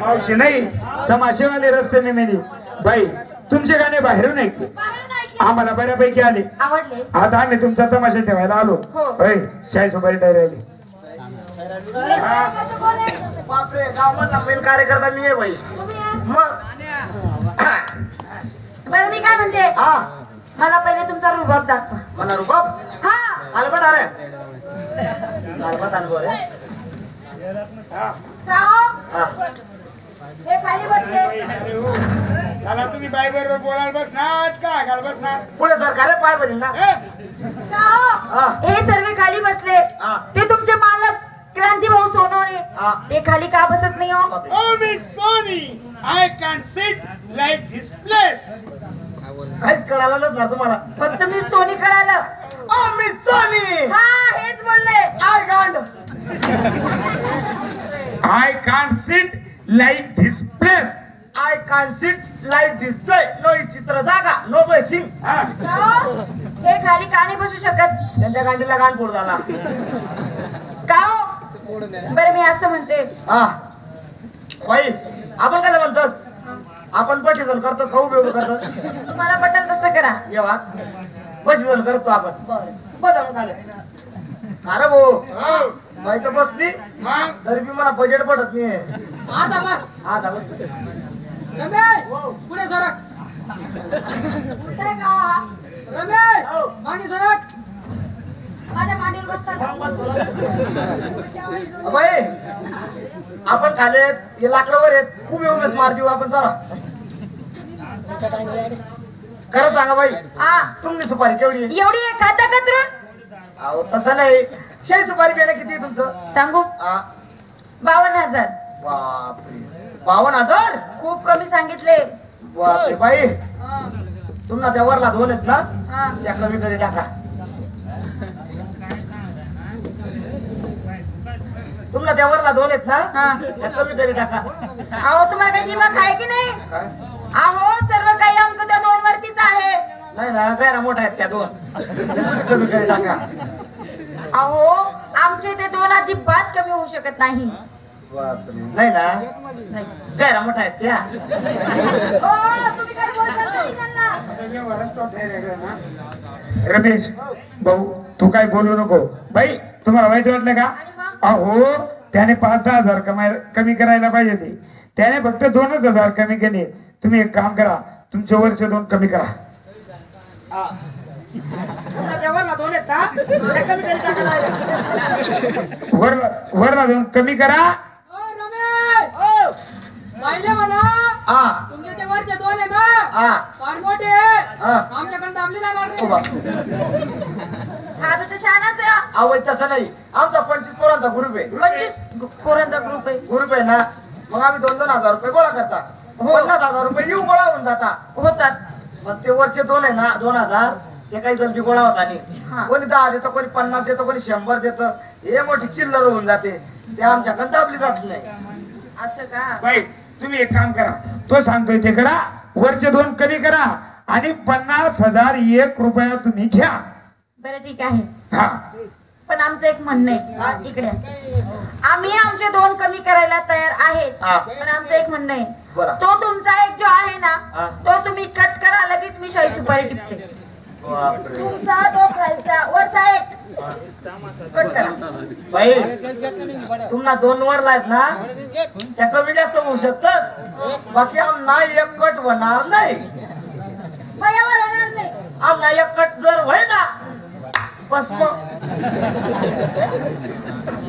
मावशी नाही. तमाशेवाले रस्ते नेमेली बाई तुमचे गाणे बाहेरून ऐकले. आम्हाला बऱ्यापैकी आले. आवडले. आता आम्ही तुमचा तमाशा ठेवायला आलो. हो. होय शाही सुपारी तयार राहिली बापरे मेन कार्यकर्ता मी आहे बाई मग? बरं मी काय म्हणते? हा. मला पहिले तुमचा रुबाब दाखवा. मला रुबाब? हा. अरे. आलबट अनुभव रे हो? खाली बसले चला तुम्ही बाई बरोबर बोलायला बसणार का? घाल बसणार. पुढे सरकार पाय बरी ना हो? हा. हे सर्व खाली बसले. हा. ते तुमचे मालक क्रांती भाऊ सोनवणे. हा. ते खाली का बसत नाही हो? Oh, Miss Sony, I can sit like this place. काहीच कळालं नसणार तुम्हाला. फक्त मी सोनी कळालं. ओ मी सोनी हा हेच बोलले. आय गांड I can't sit like this place. I can sit light display no चित्र जागा नो बेसिंग हा. का खाली का नाही बसू शकत. त्यांच्या गांडीला गाण पोड झाला. का हो? बरं मी असं म्हणते. हा. बाई आपण काय म्हणतोस? आपण पटीजन करतोस खाऊ बेऊ करतोस? तुम्हाला पटेल तसं करा. येवा पटीजन करतो आपण. बरं. बस आपण काय अरे भाऊ. तर बसली तरी बी मला बजेट पडत नाही. आता बस. हा आता बस. रमेश पुढे सरक. हा? रमेश मागे सरक. माझ्या मांडीवर बसतात. बाई आपण खाले हे लाकडावर आहेत. उभे उभेच मार देऊ आपण चला. खरं सांगा बाई हा. तुम्ही सुपारी केवढी? एवढी आहे खाता कत्र अहो तसं नाही. शे सुपारी पेनं किती तुमचं? सांगू? बावन्न हजार. बापरे. बावन्न हजार? खूप कमी सांगितले. बापरे बाई. तुम्हाला त्या वरला दोन आहेत ना? हा. त्या कमी करी टाका. तुम्हाला त्या वरला दोन आहेत ना? हा. त्या कमी करी टाका. अहो तुम्हाला काही दिमाग आहे की नाही? काय? अहो सर्व काही आमचं त्या दोन वरतीच आहे. नाही ना गैरा मोठा आहेत त्या दोन. कमी करी टाका. अहो आमचे ते दोन अजिबात कमी होऊ शकत नाही. नाही ना. गैरा मोठा आहेत त्या काय त्यांना? रमेश भाऊ तू काय बोलू नको बाई तुम्हाला वाईट वाटलं का? अहो त्याने पाच दहा हजार कमाय कमी करायला पाहिजे ते त्याने फक्त दोनच हजार कमी केले तुम्ही एक काम करा तुमचे वर्ष दोन कमी करा वरला दोन आहेत ना त्या कमी करी direct. वरला दोन. कमी करा. ओ रमेश! हो. पाहिले म्हणा हा. तुमच्या ते वरचे दोन आहे ना हा. फार मोठे. हा. आमच्याकडे दाबली जाणार. हा. अहो तसं नाही. आमचा पंचवीस पोरांचा ग्रुप आहे. पंचवीस पोरांचा ग्रुप आहे. ग्रुप आहे ना? मग आम्ही दोन दोन हजार रुपये गोळा करता. पन्नास हजार रुपये येऊ गोळा होऊन जाता. होतात. मग ते वरचे दोन आहे ना? दोन हजार. ते काही जल्दी गोळा होता. नाही. कोणी दहा देतो कोणी पन्नास देतो कोणी शंभर देतो. हे मोठी चिल्लर होऊन जाते. ते आमच्याकडे दाबली जात नाही. असं का? बाई तुम्ही एक काम करा. तो सांगतोय ते करा. वरचे दोन कमी करा. आणि पन्नास हजार एक रुपया तुम्ही घ्या. बरं ठीक आहे. हा. पण आमचं एक म्हणणं आहे. इकडे. आम्ही आमचे दोन कमी करायला तयार आहेत. हा. पण आमचं एक म्हणणं आहे. बोला. तो तुमचा एक जो आहे ना हा. तो तुम्ही कट करा लगेच मी शाही सुपारी टिपते. तुमचा तो खालचा वरचा एक कट करा बाई तुम्हाला दोन वर आहेत ना? त्या कमी जास्त होऊ शकतात. बाकी आमना एक कट होणार नाही. येणार नाही आमना एक कट जर होय ना बस मग.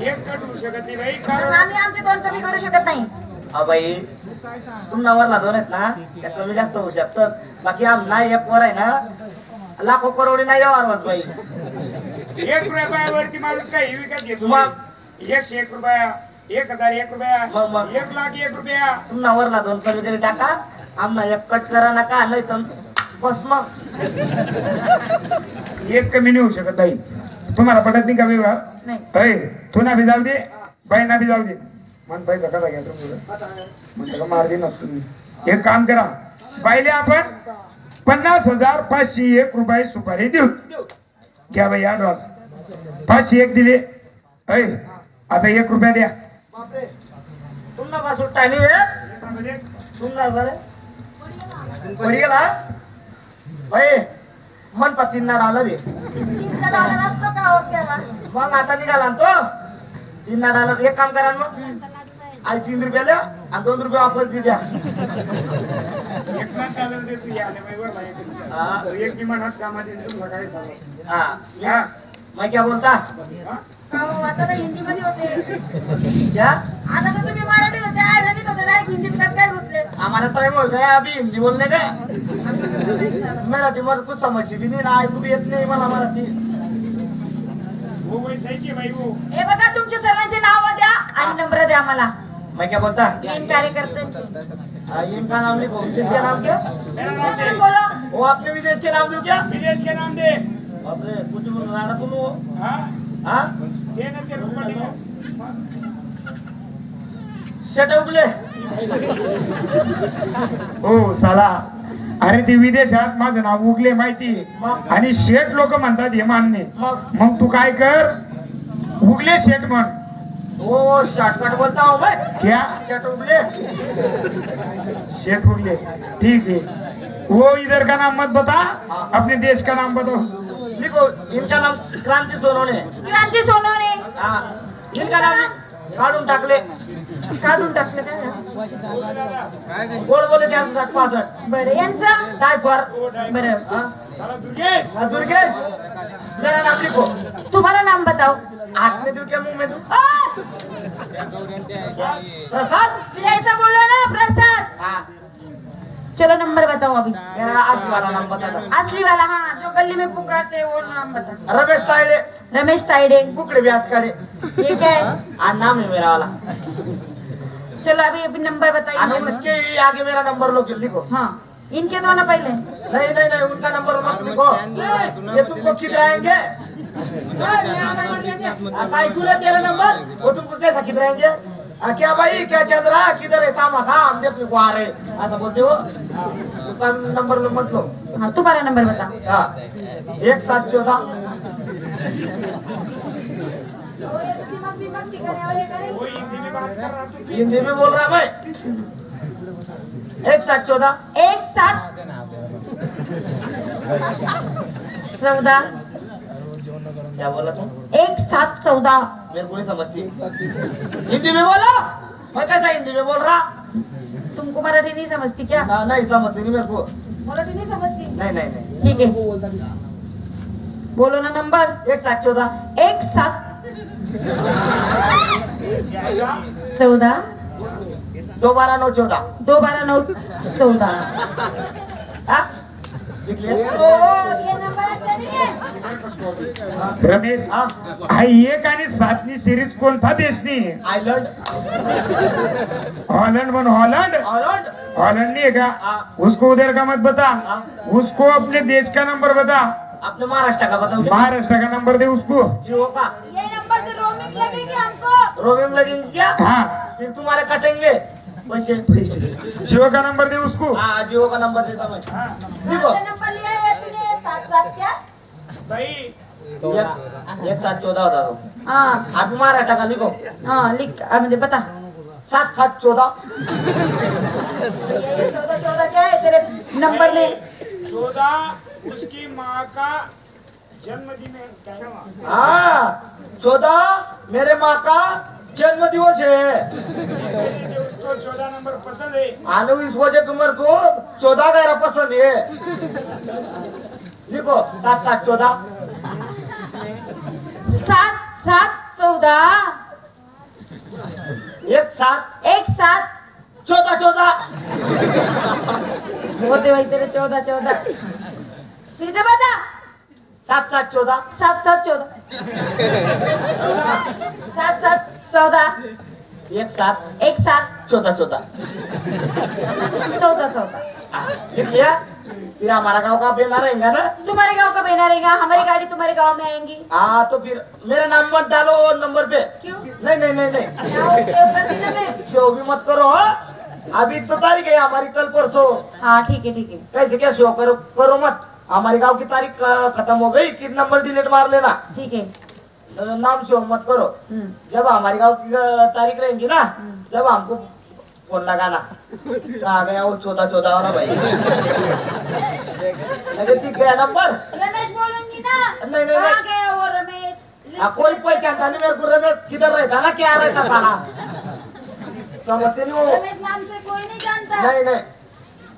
एक कट होऊ शकत नाही बाई आम्ही आमचे दोन कमी करू शकत नाही. हा बाई तुम्हाला वरला दोन आहेत ना त्या कमी जास्त होऊ शकतात. बाकी आमना एक वर आहे ना लाखो करोडी नाही यावर बाई. एक रुपयावरती माणूस काही विकत घेतो मग? एकशे एक रुपया एक हजार एक रुपया मग. एक लाख एक रुपया. तुम्हाला वरला दोन कमी तरी टाका. आमना एक कट करा नका नाही तर बस मग. एक कमी नाही होऊ शकत बाई. तुम्हाला पटत नाही का विवाह नाही. अय तू ना बी जाऊ दे बाई ना बी जाऊ दे. मन पैसा कसा घ्या तुम्ही म्हणलं का मार दे ना तुम्ही. एक काम करा बाईले आपण पन्नास हजार पाचशे एक रुपये सुपारी देऊ. घ्या बाई अडवास पाचशे एक दिले. ऐ आता एक रुपया द्या. बापरे. तुमना बस सुट्टा गेला भाई मन पतींना आलं रे मग आता निघाला ना तो. तीन डालर एक काम करा मग. आई तीन रुपया द्या आणि दोन रुपये वापस दिल्या हा. तुला काय सांगू मैं क्या बोलता? आता तर हिंदीमध्ये होते. क्या? आता तर तुम्ही मराठीत होते डायरेक्ट हिंदीत कसं काय घुसले हमारा टाइम हो गया अभी हिंदी बोलने का? मराठी मला कुछ समझी भी नहीं ना ऐकू भी येत नाही मला मराठी. हो वैसायची बाई हो हे बघा तुमचे सर्वांचे नाव द्या आणि नंबर द्या मला मैं क्या बोलता? तीन कार्यकर्त्यांची. आ, इनका नाम लिखो. विदेश के नाम क्या? मेरा नाम बोलो वो अपने विदेश के नाम दो क्या? विदेश के नाम दे। बाप रे कुछ तुम वो हा? हाँ? ना. शेट उगले हो साला. अरे ते विदेशात माझं नाव उगले माहिती. आणि शेठ लोक म्हणतात हे मान्य. मग? मग तू काय कर? उगले शेठ म्हण. वो शॉर्टकट बोलता हूँ मैं क्या? शेट उगले. शेठ उगले. ठीक है वो इधर का नाम मत बता. अपने देश का नाम बताओ लिखो इनका नाम क्रांति सोनोने. क्रांती सोनवणे हाँ. इनका नाम काढून टाकले. काढून टाकलं काय गोड बोले चारशे साठ पासष्ट. बरं यांचं? टायफर बरं. दुर्गेश हाँ, नाम लिखो तुम्हाला नाम बताओ। हाथ में दूँ क्या मुँह में दूँ। प्रसाद? ऐसा बोलो ना प्रसाद। हाँ। चलो नंबर बताओ अभी। मेरा असली वाला नाम बता दो। असली वाला हाँ जो गली में पुकारते हैं वो नाम बता रमेश तायडे। रमेश ताइडे कुकड़े भी हाथ करे ये क्या है आ नाम है मेरा वाला। चलो अभी अभी नंबर बताइए। उसके आगे मेरा नंबर लो लिखो हाँ। इनके दो ना पहले। नहीं नहीं नहीं उनका नंबर मत लिखो। ये तुमको खिलाएँगे? तेरा नंबर? वो तुमको कैसा खिलाएँगे? क्या भाई क्या चल रहा? है किधर है? काम था हम देखने को आ रहे ऐसा बोलते हो? उनका नंबर मत लो। हाँ तुम्हारा नंबर बता। हाँ एक सात चौदह। हिंदी में बोल रहा है हिंदी में बोल रहा मैं एक सात चौदह। एक सात चौदा क्या बोला तुम एक सात चौदा मेरे को नहीं समझती। हिंदी में बोलो। मैं कैसा हिंदी में बोल रहा। तुमको मराठी नहीं समझती क्या? ना, नहीं समझती नहीं मेरे को। मराठी नहीं समझती? नहीं नहीं नहीं। ठीक है। बोलो ना नंबर। एक सात चौदह। एक सात चौदा दो बारह नौ चौदह दो बारा नऊ चौदा. हाँ? ओ, ये नहीं है रमेश हाँ? हा एक आणि सातनी सिरीज कोणता देशनी? आइलैंड हॉलैंड बन हॉलैंड. हॉलैंड. हॉलैंड नहीं है क्या हाँ। उसको उधर का मत बता. हाँ। उसको अपने देश का नंबर बता. अपने महाराष्ट्र का बताओ महाराष्ट्र का नंबर दे उसको. जियो का? ये नंबर से रोमिंग लगेगी हमको. रोमिंग लगेंगे क्या? हाँ. फिर तुम्हारे कटेंगे. पैसे जियो का नंबर दे उसको। हाँ जियो का नंबर देता मैं। लिखो नंबर लिया है तूने सात सात क्या? भाई। एक सात चौदह होता तो हाँ। आप महाराष्ट्र का लिखो। हाँ लिख म्हणजे बता सात सात चौदह। चौदह चौदह क्या है तेरे नंबर में? चौदह उसकी माँ का जन्मदिन है। हाँ चौदह मेरे माँ का जन्म दिवस है उसको चौदह नंबर पसंद है इस वजह को चौदह का पसंद है लिखो सात सात चौदह सात सात चौदा. एक सात. एक सात. चौदह चौदह होते भाई तेरे चौदह चौदह फिर से बता सात सात चौदह सात सात चौदह सात सात चौदह एक साथ एक साथ चौथा चौथा। चौथा चौथा। हाँ, फिर हमारा गाँव का बेना रहेगा ना? तुम्हारे गाँव का बहना रहेगा हमारी गाड़ी तुम्हारे गाँव में आएँगी। हाँ तो फिर मेरा नाम मत डालो नंबर पे। क्यों? नहीं नहीं नहीं नहीं। सेव भी मत करो हाँ। अभी तो तारीख है हमारी कल परसों। हाँ ठीक है ठीक है। कैसे क्या शो करो करो मत। हमारे गाँव की तारीख खत्म हो गई कि नंबर डिलीट मार लेना। ठीक है। नाम शो मत करो. जब हमारी गाँव की तारीख रहेंगी ना जब हमको फोन लगाना। कहा गया वो चौदह चौदह वाला भाई। लेकिन ठीक गया नंबर? रमेश बोलूंगी ना। नहीं, नहीं, नहीं। गया वो रमेश। हाँ, कोई पहचानता नहीं मेरे को रमेश किधर रहता ना क्या रहता साला? समझते नहीं वो रमेश नाम से कोई नहीं जानता। नहीं नहीं।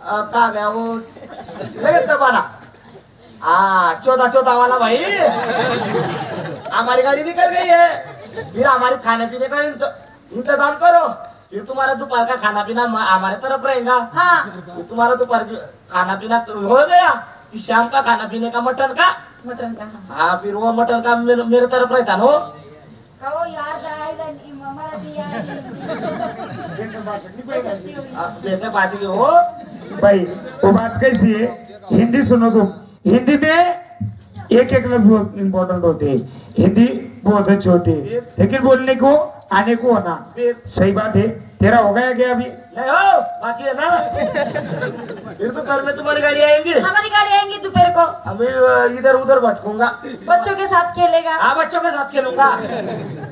कहा गया वो। लेकिन दबाना हाँ चौदह चौदह वाला भाई। हमारी गाड़ी निकल गई है फिर हमारे खाने पीने का इंत- इंतजाम करो. फिर तुम्हारा दोपहर का खाना पीना हमारे तरफ रहेगा हाँ. तुम्हारा दोपहर का खाना पीना हो गया. फिर शाम का खाना पीने का मटन का? मटन का? हाँ. फिर वो मटन का मेरे, मेरे तरफ रहता ना हाँ, जैसे बाजी हो भाई वो बात कैसी है हिंदी सुनो तुम. हिंदी में एक एक लफ्ज बहुत इम्पोर्टेंट होते हैं। हिंदी बहुत अच्छी होती है। लेकिन बोलने को आने को होना। सही बात है। तेरा हो गया क्या अभी? हो बाकी है ना। फिर तो घर में तुम्हारी गाड़ी आएँगी। हमारी गाड़ी आएँगी दोपहर को। अभी इधर उधर भटकूँगा। बच्चों के साथ खेलेगा। हाँ बच्चों के साथ खेलूँगा।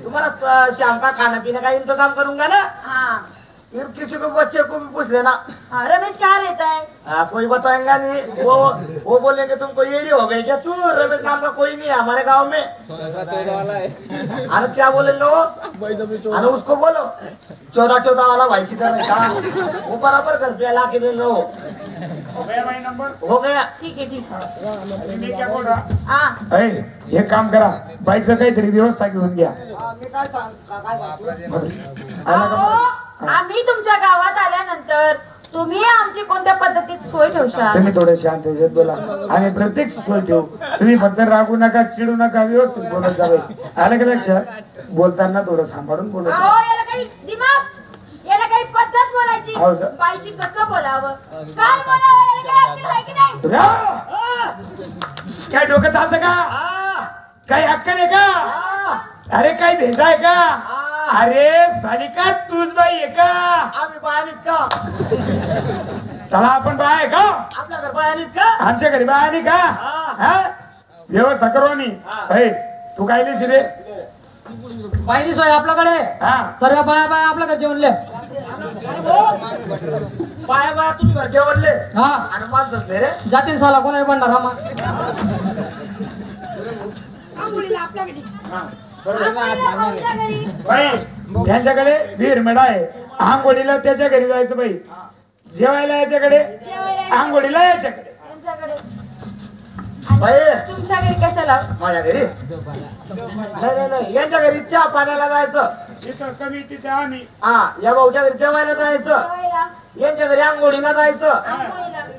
तुम्हारा शाम का खाना पीने का इंतज़ाम करूँगा ना? हाँ। फिर किसी को बच्चे को भी पूछ लेना। हाँ रमेश कहाँ रहता है? हाँ, कोई बताएँगा नहीं। वो वो बोलेंगे तुमको एडी हो गई क्या? तू रमेश नाम का कोई नहीं है हमारे गाँव में? अरे क्या बोलेंगे वो? अरे उसको बोलो। चौदह चौदह वाला भाई किधर रहता वो बराबर घर पे ला के दे लो। हो गया भाई नंबर? हो गया। ठीक आहे ठीक मी क्या बोल रहा? हा। अरे काम करा। बाईकचं काहीतरी व्यवस्था घेऊन घ्या। मी काय सांग काय आम्ही तुमच्या गावात आल्यानंतर तुम्ही आमची कोणत्या पद्धतीत सोय ठेवशाल तुम्ही थोडे शांत होते बोला. आम्ही प्रत्येक सोय ठेवू. तुम्ही फक्त रागू नका चिडू नका व्यवस्थित बोलत जावे आलं का लक्षात बोलताना थोडं सांभाळून बोलत जा. याला काही दिमाग याला काही पद्धत बोलायची. सर. कसं बोलावं? काय बोलावं? याला काही अक्कल आहे की नाही? रा! काय डोकं चालतं का? काही अक्कल आहे का? अरे काही भेजा आहे का? अरे सानिका तूच बाई आहे का? आम्ही बायानीत का? चला आपण बाय आहे का? आपल्या घर बायानीत का? आमच्या घरी बाय आली का? हा? व्यवस्था करू आम्ही. हे, तू काय लिहिशील रे पहिली सोय आपल्याकडे. हा. सर्व बाया बाया आपल्याकडे जेवणले. बाया बाया तुम्ही घर जेवणले? हा. आणि माणसंच नाही रे. जातीन साला कोणाला बनणार हा मग आंघोळीला आपल्याकडे बाई त्यांच्याकडे वीर मेढा आहे आंघोळीला त्याच्या घरी जायचं बाई. जेवायला याच्याकडे आंघोळीला याच्याकडे. बाई. तुमच्या घरी कशाला? माझ्या घरी? नाही नाही नाही. यांच्या घरी चहा पाण्याला जायचं. जिथं कमी तिथे आम्ही. हा या भाऊच्या घरी जेवायला जायचं. जेवायला? यांच्या घरी आंघोळीला जायचं.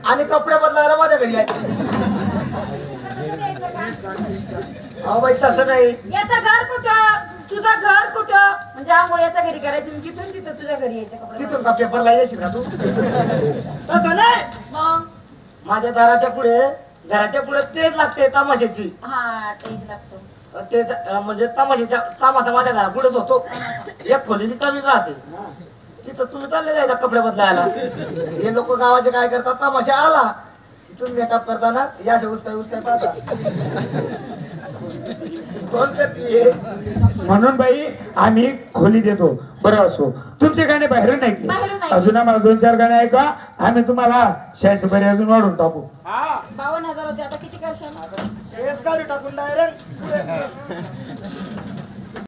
आणि कपडे बदलायला माझ्या घरी यायचं? अहो बाई तसं नाही. याचं घर कुठं? तुझं घर कुठं? म्हणजे आंघोळ याच्या घरी करायची तिथून तिथं तुझ्या घरी यायचं कपडे तिथून का पेपरला येशील का तू? तसं नाही. मग? माझ्या दाराच्या पुढे घराच्या पुढे तेच लागते तमाशाची. हा लागतो. ते म्हणजे तमाशाच्या तमाशा माझ्या घरा पुढेच होतो. एक खोली कमी राहते. तिथं तुम्ही चालले जायचा कपडे बदलायला. हे लोक गावाचे काय करतात? तमाशा आला. तिथून मेकअप करताना या असे उसकाय उसकाय पाहता? कोण म्हणून बाई आम्ही खोली देतो. बरं असो. तुमचे गाणे बाहेरून बाहेरून ऐकले ऐकले. अजून आम्हाला दोन चार गाणे ऐका आम्ही तुम्हाला शाळेचे बरे अजून वाढून टाकू. हा. बावन्न हजार होते. आता किती करशाल? हेच काढू टाकून डायरेक्ट